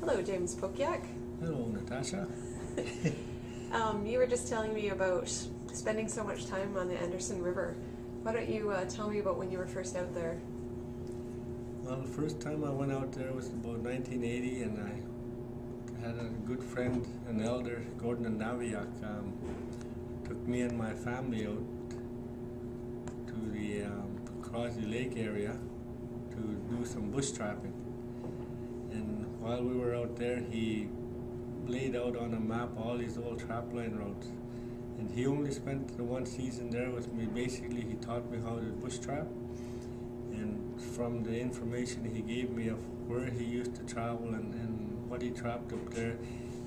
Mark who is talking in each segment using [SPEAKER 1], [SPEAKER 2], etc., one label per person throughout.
[SPEAKER 1] Hello, James Pokiak.
[SPEAKER 2] Hello, Natasha.
[SPEAKER 1] Um, you were just telling me about spending so much time on the Anderson River. Why don't you uh, tell me about when you were first out there?
[SPEAKER 2] Well, the first time I went out there was about 1980, and I had a good friend, an elder, Gordon Naviak, um, took me and my family out to the um, Crosby Lake area to do some bush trapping. And while we were out there, he laid out on a map all his old trapline routes. And he only spent the one season there with me. Basically, he taught me how to bush trap. And from the information he gave me of where he used to travel and, and what he trapped up there,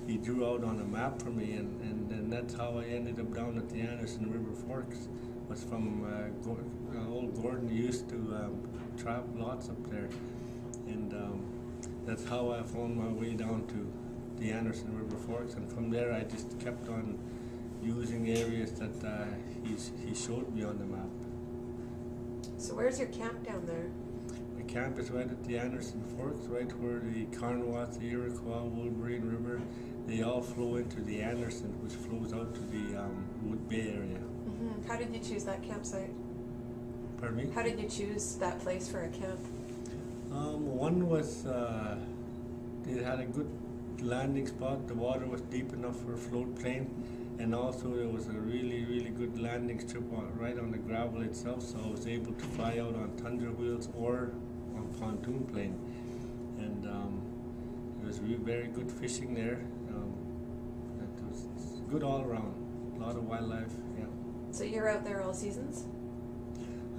[SPEAKER 2] he drew out on a map for me. And, and, and that's how I ended up down at the Anderson River Forks. Was from uh, Gor- uh, old Gordon used to um, trap lots up there. And um, that's how I found my way down to the Anderson River Forks, and from there I just kept on using areas that uh, he showed me on the map.
[SPEAKER 1] So, where's your camp down there?
[SPEAKER 2] The camp is right at the Anderson Forks, right where the Carnwath, the Iroquois, Wolverine River, they all flow into the Anderson, which flows out to the um, Wood Bay area.
[SPEAKER 1] hmm How did you choose that campsite?
[SPEAKER 2] Pardon me?
[SPEAKER 1] How did you choose that place for a camp?
[SPEAKER 2] Um, one was, uh, it had a good landing spot, the water was deep enough for a float plane, and also there was a really, really good landing strip on, right on the gravel itself, so I was able to fly out on tundra wheels or on pontoon plane. And um, it was re- very good fishing there. Um, it was good all around, a lot of wildlife, yeah.
[SPEAKER 1] So, you're out there all seasons?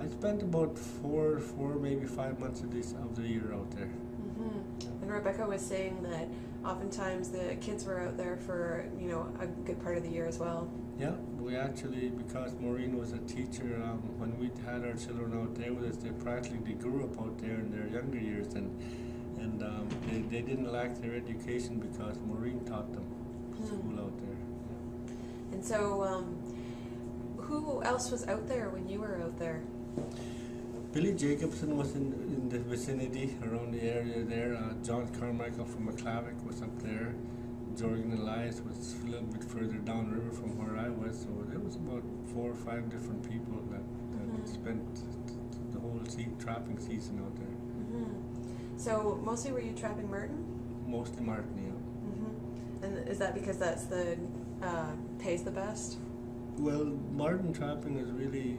[SPEAKER 2] I spent about four, four maybe five months of this of the year out there.
[SPEAKER 1] hmm And Rebecca was saying that oftentimes the kids were out there for, you know, a good part of the year as well.
[SPEAKER 2] Yeah, we actually, because Maureen was a teacher, um, when we had our children out there with us, they practically grew up out there in their younger years, and and um, they, they didn't lack their education because Maureen taught them
[SPEAKER 1] Hmm.
[SPEAKER 2] school out there.
[SPEAKER 1] And so, um, who else was out there when you were out there?
[SPEAKER 2] Billy Jacobson was in, in the vicinity around the area there. Uh, John Carmichael from Aklavik was up there. Jordan Elias was a little bit further downriver from where I was. So there was about four or five different people that, that
[SPEAKER 1] Mhm.
[SPEAKER 2] spent the whole sea, trapping season out there.
[SPEAKER 1] hmm So, mostly were you trapping marten?
[SPEAKER 2] Mostly Marten, yeah.
[SPEAKER 1] hmm And is that because that's the uh, pays the best?
[SPEAKER 2] Well, marten trapping is really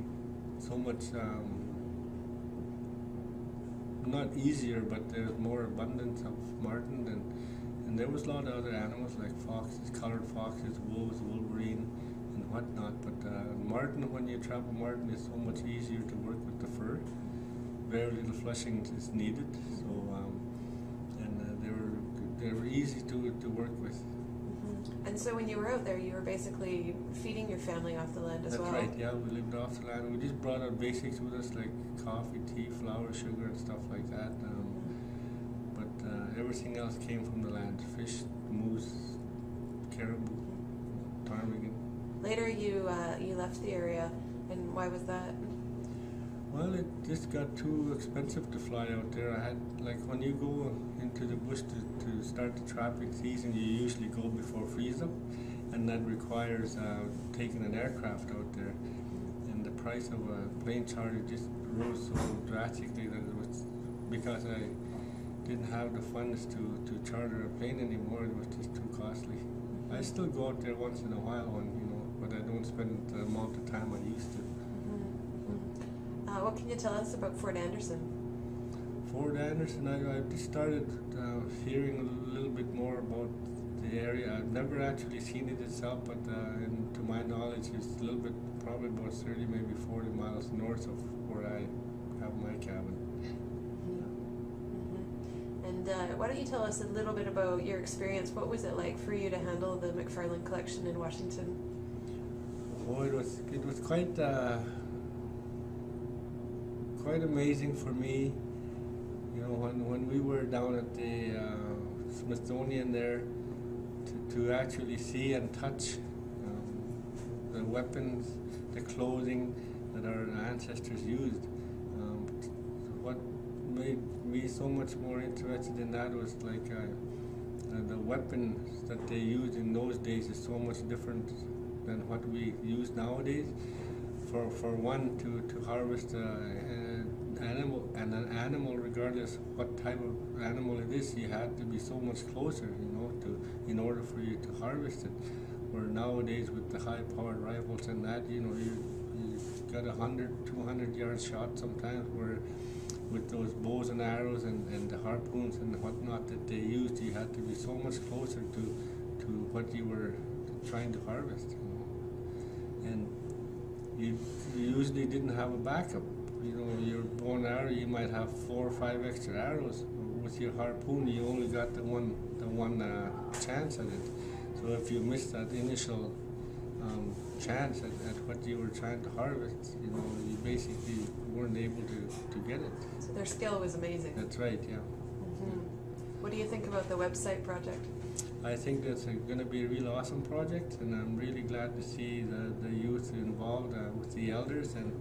[SPEAKER 2] so much um, not easier, but there's more abundance of marten than, and there was a lot of other animals like foxes, colored foxes, wolves, wolverine, and whatnot. But uh, marten, when you trap a marten, is so much easier to work with the fur. Very little fleshing is needed, so um, and uh, they were they were easy to to work with.
[SPEAKER 1] Hmm And so, when you were out there, you were basically feeding your family off the land as well?
[SPEAKER 2] That's
[SPEAKER 1] well.
[SPEAKER 2] right, yeah, we lived off the land. We just brought our basics with us like coffee, tea, flour, sugar, and stuff like that. Um, but uh, everything else came from the land fish, moose, caribou, ptarmigan.
[SPEAKER 1] Later, you uh, you left the area, and why was that?
[SPEAKER 2] Well, it just got too expensive to fly out there. I had, like, when you go into the bush to, to start the trapping season, you usually go before freeze up, and that requires uh, taking an aircraft out there. And the price of a plane charter just rose so drastically that it was because I didn't have the funds to, to charter a plane anymore, it was just too costly. I still go out there once in a while, when, you know, but I don't spend the amount of time I used to.
[SPEAKER 1] Uh, what can you tell us about Fort Anderson?
[SPEAKER 2] Fort Anderson, I, I just started uh, hearing a little bit more about the area. I've never actually seen it itself, but uh, to my knowledge, it's a little bit, probably about 30, maybe 40 miles north of where I have my cabin.
[SPEAKER 1] hmm And uh, why don't you tell us a little bit about your experience? What was it like for you to handle the MacFarlane collection in Washington?
[SPEAKER 2] Oh, it was it was quite uh, quite amazing for me. You know, when when we were down at the uh, Smithsonian there, to, to actually see and touch um, the weapons, the clothing that our ancestors used. Um, what made me so much more interested in that was like the, the weapons that they used in those days is so much different than what we use nowadays. For, for one to, to harvest an animal and an animal, regardless what type of animal it is, you had to be so much closer, you know, to in order for you to harvest it. Where nowadays with the high-powered rifles and that, you know, you you got a hundred, two hundred yard shot sometimes. Where with those bows and arrows and, and the harpoons and whatnot that they used, you had to be so much closer to to what you were trying to harvest, you know. And you, you usually didn't have a backup. You know, your and arrow, you might have four or five extra arrows. With your harpoon, you only got the one the one uh, chance at it. So if you missed that initial um, chance at, at what you were trying to harvest, you know, you basically weren't able to, to get it.
[SPEAKER 1] So their skill was amazing.
[SPEAKER 2] That's right, yeah.
[SPEAKER 1] hmm What do you think about the website project?
[SPEAKER 2] I think that's going to be a real awesome project, and I'm really glad to see the, the youth involved uh, with the elders and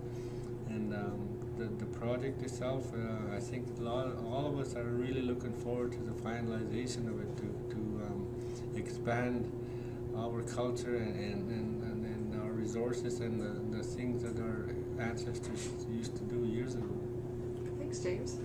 [SPEAKER 2] and um, the, the project itself. Uh, I think a lot, all of us are really looking forward to the finalization of it to, to um, expand our culture and, and, and, and, our resources and the, the things that our ancestors used to do years ago.
[SPEAKER 1] Thanks, James.